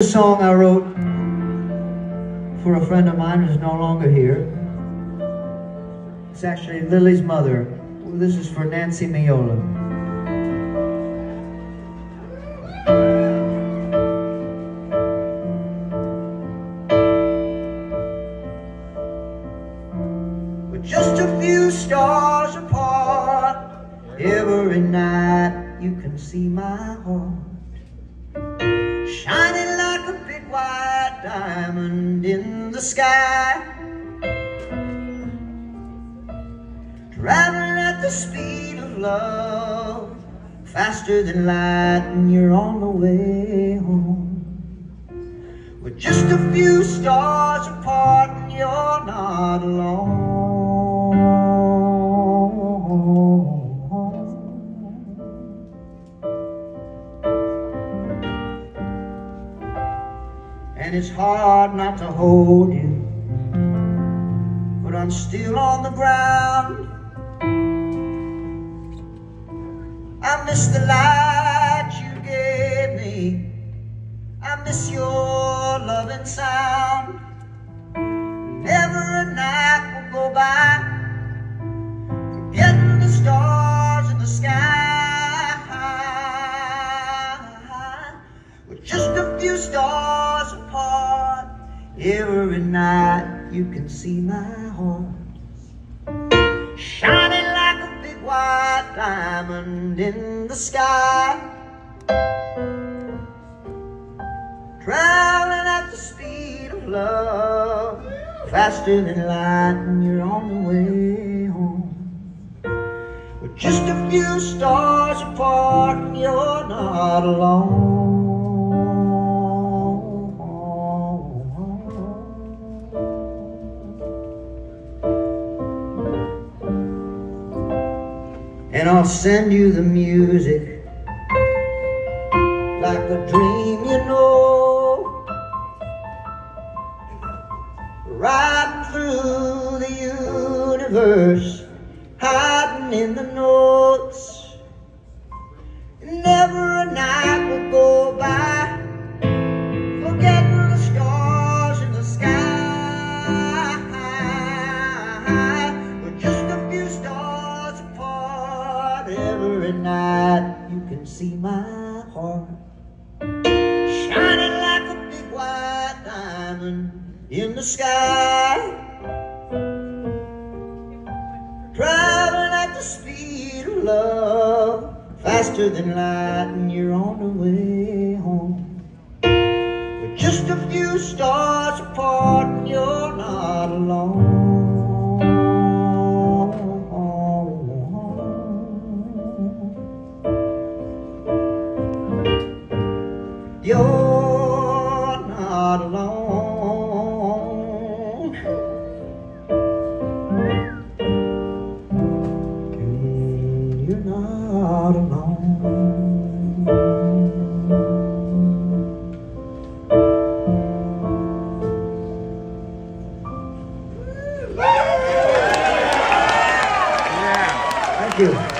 A song I wrote for a friend of mine who's no longer here. It's actually Lilly's mother. This is for Nancy Meola. We're just a few stars apart. Every night you can see my heart diamond in the sky. Traveling at the speed of love, faster than light, and you're on the way home. We're just a few stars apart, And it's hard not to hold you. But I'm still on the ground. I miss the light you gave me. I miss your Every night you can see my heart Shining like a big white diamond in the sky Traveling at the speed of love Faster than light and you're on the way home We're just a few stars apart you're not alone. And I'll send you the music like a dream you know, riding through the universe, hiding in the notes. Every night you can see my heart shining like a big white diamond in the sky. Traveling at the speed of love, faster than light, and you're on the way home. We're just a few stars You're not alone. Girl, you're not alone. Yeah. Thank you.